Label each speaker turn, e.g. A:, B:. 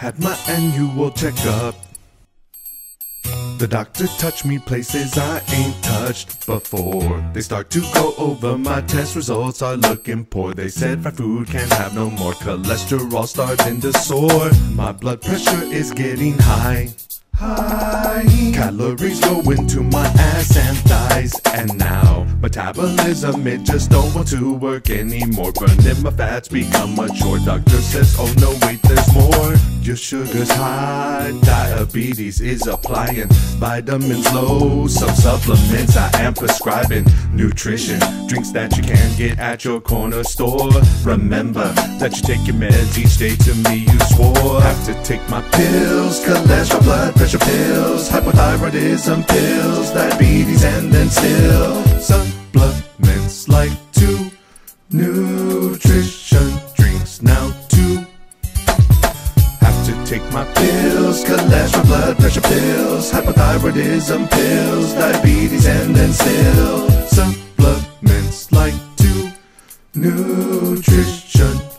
A: had my annual checkup. The doctor touched me places I ain't touched before. They start to go over my test results are looking poor. They said fried food can't have no more cholesterol starting to soar. My blood pressure is getting high. High. Calories go into my ass and thighs, and now metabolism it just don't want to work anymore. Burning my fats become a chore. Doctor says, oh no, wait, there's more. Your sugar's high, diabetes is applying. Vitamins low, some supplements I am prescribing. Nutrition, drinks that you can get at your corner store. Remember that you take your meds each day to me, you swore. Have to take my pills, cholesterol, blood pressure pills, hypothyroidism pills, diabetes, and then still supplements like two nutrition my pills, cholesterol, blood pressure pills, hypothyroidism pills, diabetes, and then still supplements like to nutrition